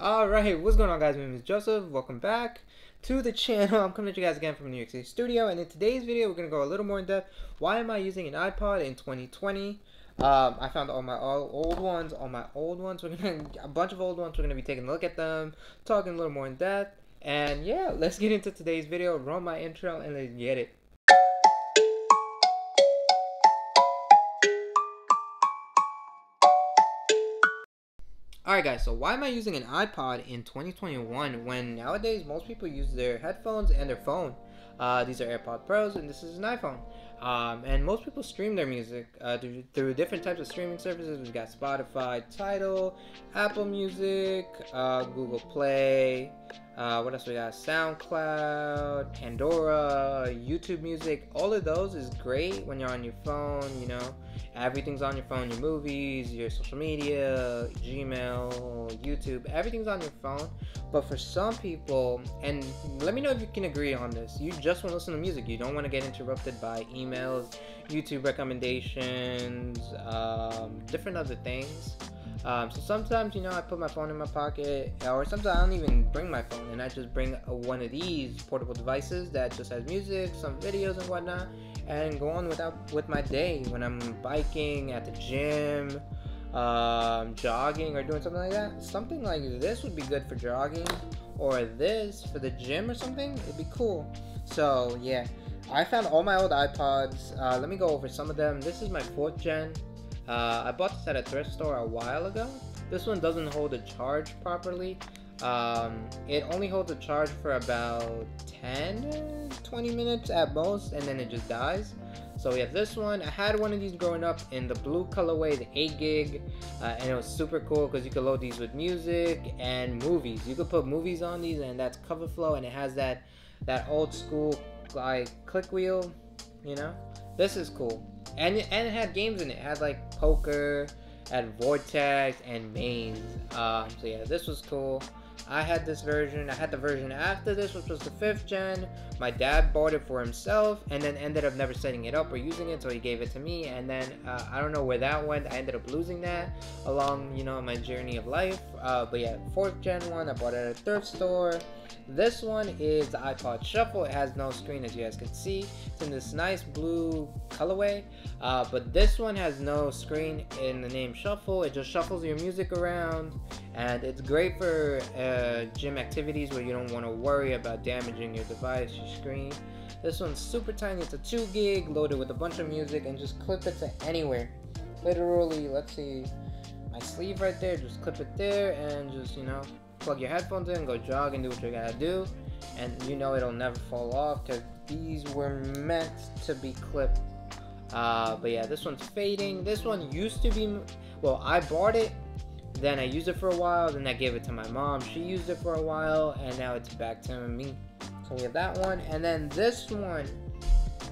Alright, what's going on guys? My name is Joseph. Welcome back to the channel. I'm coming to you guys again from New York City studio and in today's video we're going to go a little more in depth. Why am I using an iPod in 2020? Um, I found all my all old ones, all my old ones. We're gonna a bunch of old ones. We're gonna be taking a look at them, talking a little more in depth, and yeah, let's get into today's video. Run my intro and let's get it. Alright guys, so why am I using an iPod in 2021 when nowadays most people use their headphones and their phone? Uh, these are AirPod Pros and this is an iPhone. Um, and most people stream their music uh, through, through, different types of streaming services. We've got Spotify, Tidal, Apple Music, uh, Google Play. Uh, what else we got? SoundCloud, Pandora, YouTube Music. All of those is great when you're on your phone. You know, everything's on your phone. Your movies, your social media, Gmail, YouTube. Everything's on your phone. But for some people, and let me know if you can agree on this. You just want to listen to music. You don't want to get interrupted by emails, YouTube recommendations, um, different other things. Um, so sometimes, you know, I put my phone in my pocket, or sometimes I don't even bring my phone, and I just bring a, one of these portable devices that just has music, some videos, and whatnot, and go on without with my day when I'm biking at the gym, um, jogging, or doing something like that. Something like this would be good for jogging, or this for the gym or something. It'd be cool. So yeah, I found all my old iPods. Uh, let me go over some of them. This is my fourth gen. Uh, I bought this at a thrift store a while ago. This one doesn't hold a charge properly. Um, it only holds a charge for about 10 20 minutes at most, and then it just dies. So we have this one. I had one of these growing up in the blue colorway, the 8 gig, uh, and it was super cool because you could load these with music and movies. You could put movies on these, and that's cover flow, and it has that that old school like click wheel, you know. This is cool, and it, and it had games in it. it had like poker, had Vortex and Mains. Um, so yeah, this was cool. I had this version. I had the version after this, which was the fifth gen. My dad bought it for himself, and then ended up never setting it up or using it, so he gave it to me. And then uh, I don't know where that went. I ended up losing that along, you know, my journey of life. Uh, but yeah, fourth gen one. I bought it at a thrift store. This one is the iPod Shuffle. It has no screen as you guys can see. It's in this nice blue colorway. Uh, but this one has no screen in the name Shuffle. It just shuffles your music around. And it's great for uh, gym activities where you don't want to worry about damaging your device, your screen. This one's super tiny. It's a 2 gig loaded with a bunch of music and just clip it to anywhere. Literally, let's see, my sleeve right there. Just clip it there and just, you know, plug your headphones in, go jog and do what you gotta do. And you know it'll never fall off because these were meant to be clipped. Uh, but yeah, this one's fading. This one used to be, well, I bought it, then I used it for a while, then I gave it to my mom. She used it for a while, and now it's back to me. So we have that one, and then this one.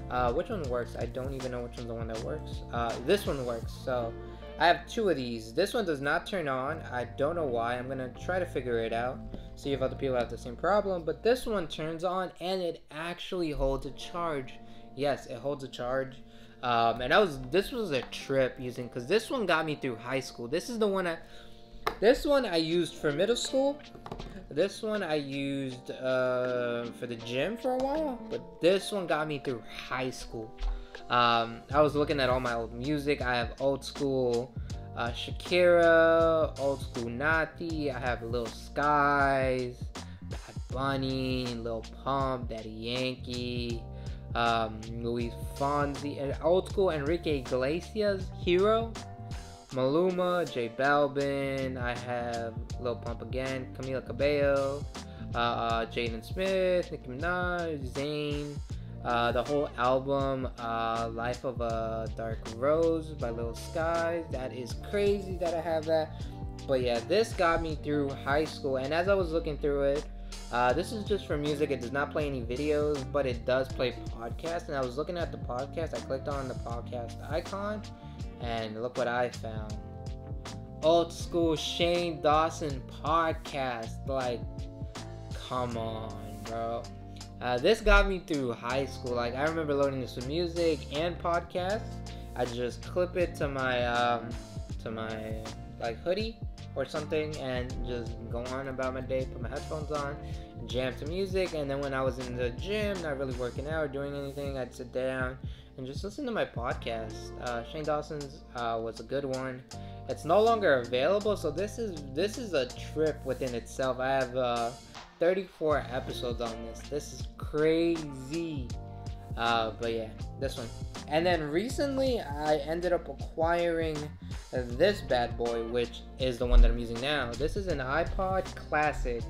Uh, which one works? I don't even know which one's the one that works. Uh, this one works. So I have two of these. This one does not turn on. I don't know why. I'm going to try to figure it out. See if other people have the same problem. But this one turns on and it actually holds a charge. Yes, it holds a charge. Um, and I was this was a trip using because this one got me through high school. This is the one I this one I used for middle school. This one I used uh, for the gym for a while, but this one got me through high school. Um, I was looking at all my old music. I have old school uh, Shakira, old school Nati. I have Lil Skies, Bad Bunny, Lil Pump, Daddy Yankee, um, Luis Fonsi, and old school Enrique Iglesias, Hero, Maluma, J Balvin. I have Lil Pump again, Camila Cabello, uh, uh, Jaden Smith, Nicki Minaj, Zayn. Uh, the whole album, uh, Life of a Dark Rose by Lil Skies. That is crazy that I have that. But yeah, this got me through high school. And as I was looking through it, uh, this is just for music. It does not play any videos, but it does play podcasts. And I was looking at the podcast. I clicked on the podcast icon, and look what I found. Old school Shane Dawson podcast. Like, come on, bro. Uh, this got me through high school. Like I remember loading this with music and podcasts. I just clip it to my um, to my like hoodie or something and just go on about my day, put my headphones on, jam to music, and then when I was in the gym, not really working out or doing anything, I'd sit down and just listen to my podcast. Uh, Shane Dawson's uh, was a good one. It's no longer available, so this is this is a trip within itself. I have uh, 34 episodes on this. This is crazy. Uh, but yeah, this one. And then recently, I ended up acquiring this bad boy, which is the one that I'm using now. This is an iPod Classic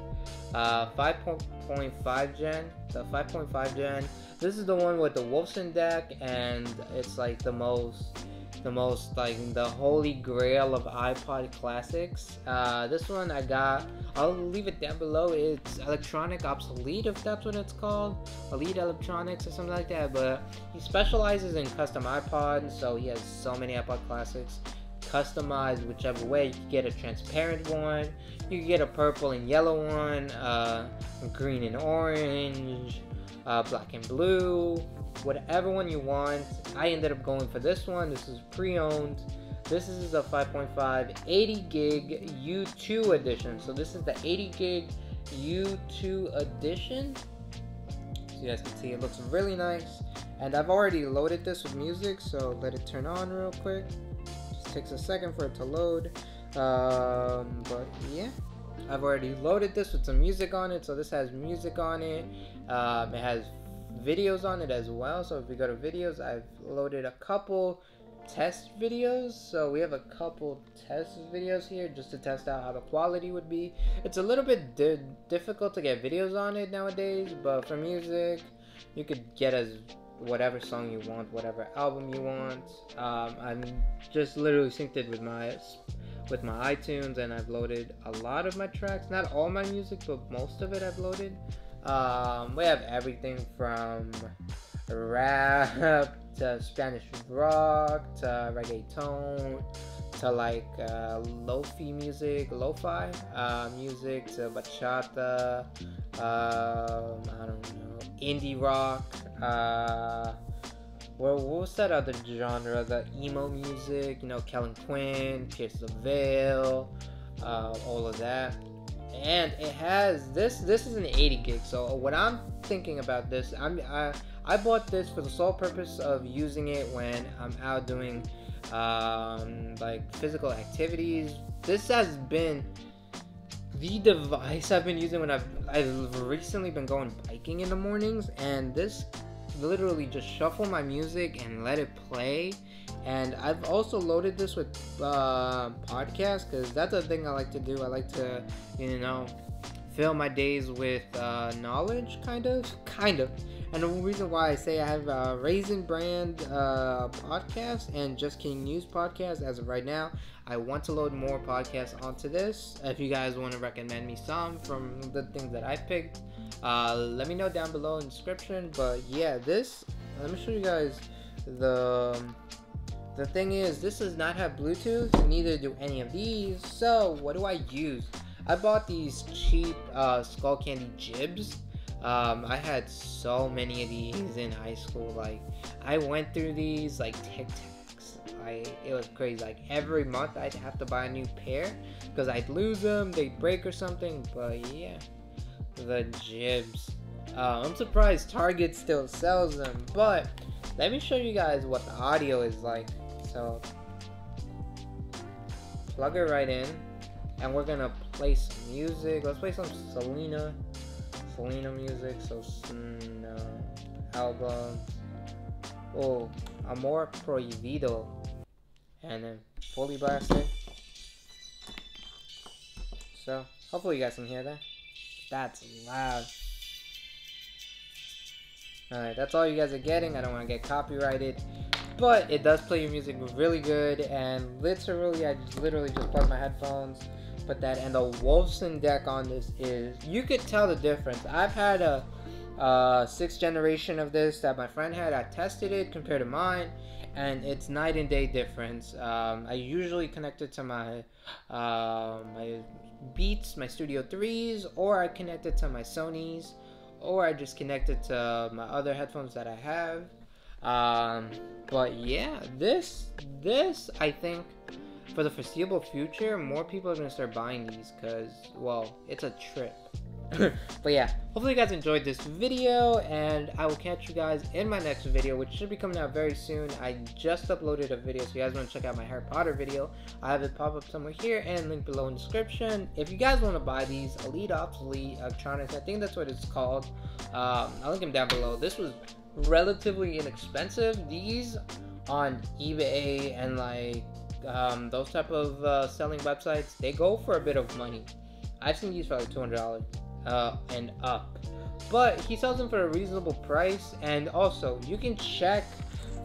uh, 5.5 gen. The 5.5 gen. This is the one with the Wolfson DAC, and it's like the most the most like the holy grail of iPod classics. Uh, this one I got. I'll leave it down below. It's electronic obsolete if that's what it's called, elite electronics or something like that. But he specializes in custom iPods, so he has so many iPod classics. Customized whichever way. You get a transparent one. You get a purple and yellow one, uh, green and orange, uh, black and blue whatever one you want. I ended up going for this one. This is pre-owned. This is the 5.5 80 gig U2 edition. So this is the 80 gig U2 edition. So you guys can see it looks really nice. And I've already loaded this with music, so let it turn on real quick. Takes a second for it to load. Um, but yeah, I've already loaded this with some music on it. So this has music on it. Um, it has videos on it as well. So if we go to videos, I've loaded a couple test videos. So we have a couple test videos here just to test out how the quality would be. It's a little bit di difficult to get videos on it nowadays, but for music, you could get as whatever song you want, whatever album you want. Um, I'm just literally synced it with my with my iTunes, and I've loaded a lot of my tracks. Not all my music, but most of it I've loaded. Um, we have everything from rap to Spanish rock to reggaeton to like uh, lo-fi music, lo-fi uh, music to bachata, um, I don't know, indie rock. Uh, well, what was that other genre? The emo music, you know, Kellin Quinn, Pierce the Veil, uh, all of that and it has this this is an 80 gig so what i'm thinking about this i'm i i bought this for the sole purpose of using it when i'm out doing um like physical activities this has been the device i've been using when i've i've recently been going biking in the mornings and this literally just shuffle my music and let it play and I've also loaded this with uh, podcasts because that's a thing I like to do. I like to, you know, fill my days with uh, knowledge, kind of, kind of. And the reason why I say I have a Raisin Brand uh, podcast and Just King News podcast as of right now, I want to load more podcasts onto this. If you guys want to recommend me some from the things that I picked, uh, let me know down below in the description. But yeah, this, let me show you guys the the thing is, this does not have Bluetooth, neither do any of these, so what do I use? I bought these cheap uh, Skullcandy Jibs. Um, I had so many of these in high school. Like, I went through these like Tic Tacs. I, it was crazy. Like every month, I'd have to buy a new pair because I'd lose them, they'd break or something. But yeah, the Jibs. Uh, I'm surprised Target still sells them. But let me show you guys what the audio is like. So plug it right in and we're gonna play some music. Let's play some Selena, Selena music. So uh, album. Oh, Amor Prohibido, and then fully blasted. So hopefully you guys can hear that. That's loud. Alright, that's all you guys are getting. I don't want to get copyrighted. But it does play your music really good, and literally, I literally just plug my headphones, put that, and the Wolfson DAC on this is, you could tell the difference. I've had a, a sixth generation of this that my friend had. I tested it compared to mine, and it's night and day difference. Um, I usually connect it to my uh, my Beats, my Studio 3s, or I connect it to my Sony's, or I just connect it to my other headphones that I have. Um, but yeah, this this I think for the foreseeable future, more people are gonna start buying these because, well, it's a trip. but yeah, hopefully you guys enjoyed this video, and I will catch you guys in my next video, which should be coming out very soon. I just uploaded a video, so you guys want to check out my Harry Potter video. I have it pop up somewhere here and link below in the description. If you guys want to buy these Elite Obsolete Electronics, I think that's what it's called. Um, I'll link them down below. This was relatively inexpensive. These on eBay and like um, those type of uh, selling websites, they go for a bit of money. I've seen these for like two hundred dollars uh, and up. But he sells them for a reasonable price, and also you can check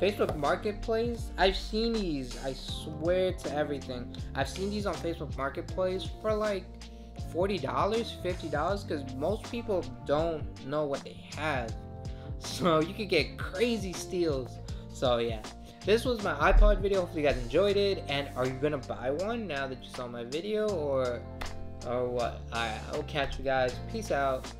Facebook Marketplace. I've seen these. I swear to everything. I've seen these on Facebook Marketplace for like forty dollars, fifty dollars, because most people don't know what they have. So you could get crazy steals. So yeah, this was my iPod video. Hopefully you guys enjoyed it. And are you gonna buy one now that you saw my video, or or what? Alright, I'll catch you guys. Peace out.